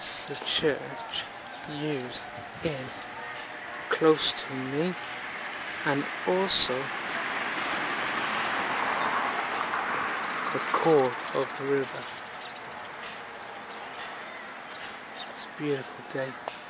This is a church used in close to me and also the Cry of the River. It's a beautiful day.